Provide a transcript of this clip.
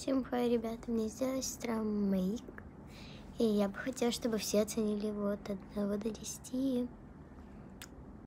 Всем хай, ребята, мне сделала сестра Мейк. И я бы хотела, чтобы все оценили его от 1 до 10.